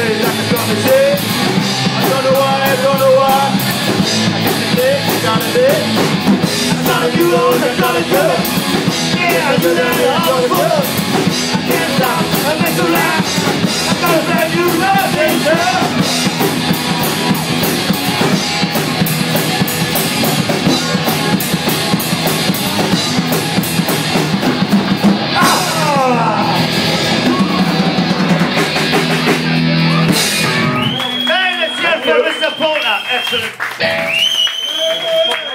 I shit. I don't know why, I don't know why. I get the dick, got a dick. I got a you, I got a you. Yeah, I do that all the time. I to the...